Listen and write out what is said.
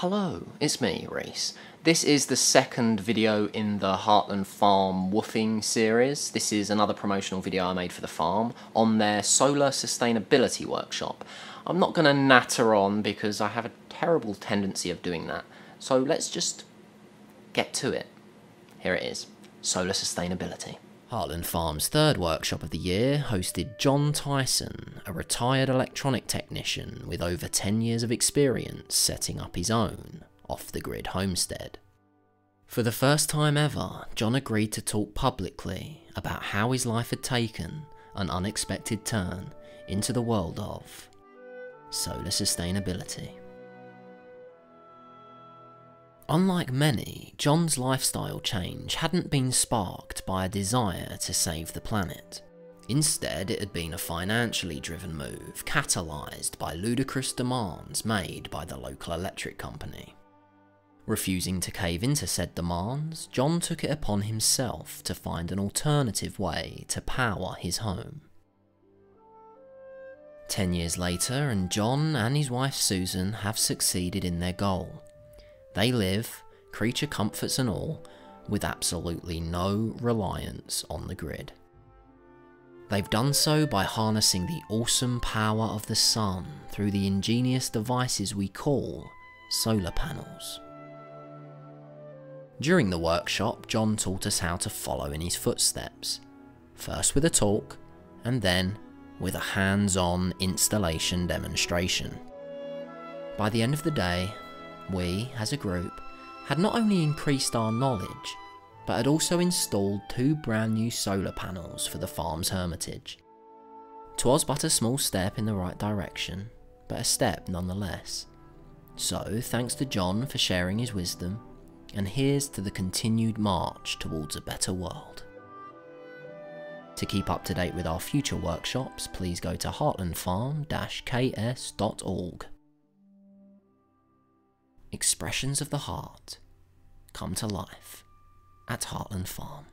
Hello, it's me, Reece. This is the second video in the Heartland Farm WWOOFing series. This is another promotional video I made for the farm on their solar sustainability workshop. I'm not going to natter on because I have a terrible tendency of doing that. So let's just get to it. Here it is, solar sustainability. Heartland Farm's third workshop of the year hosted John Tyson, a retired electronic technician with over 10 years of experience setting up his own off-the-grid homestead. For the first time ever, John agreed to talk publicly about how his life had taken an unexpected turn into the world of solar sustainability. Unlike many, John's lifestyle change hadn't been sparked by a desire to save the planet. Instead, it had been a financially driven move, catalysed by ludicrous demands made by the local electric company. Refusing to cave into said demands, John took it upon himself to find an alternative way to power his home. Ten years later, and John and his wife Susan have succeeded in their goal they live, creature comforts and all, with absolutely no reliance on the grid. They've done so by harnessing the awesome power of the sun through the ingenious devices we call solar panels. During the workshop, John taught us how to follow in his footsteps, first with a talk, and then with a hands-on installation demonstration. By the end of the day, we, as a group, had not only increased our knowledge, but had also installed two brand new solar panels for the farm's hermitage. Twas but a small step in the right direction, but a step nonetheless. So, thanks to John for sharing his wisdom, and here's to the continued march towards a better world. To keep up to date with our future workshops, please go to heartlandfarm-ks.org expressions of the heart come to life at Heartland Farm.